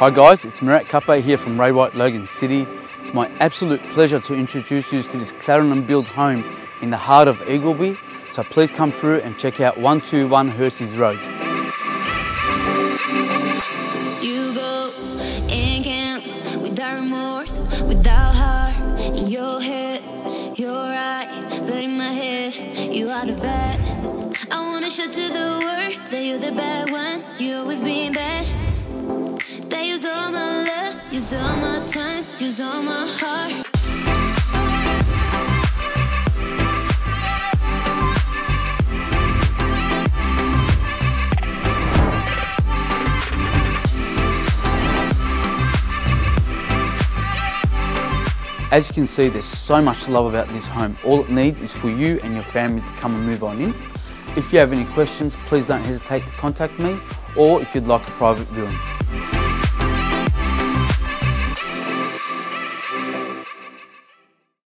Hi guys, it's Murat Kappe here from Ray White Logan City. It's my absolute pleasure to introduce you to this Clarendon built home in the heart of Eagleby. So please come through and check out 121 Herses Road. You go can't without remorse, without heart in your head. You're right, but in my head, you are the bad. I wanna show to the world that you're the bad one. You always being bad. They use all my love, use all my time, use all my heart. As you can see, there's so much love about this home. All it needs is for you and your family to come and move on in. If you have any questions, please don't hesitate to contact me or if you'd like a private viewing.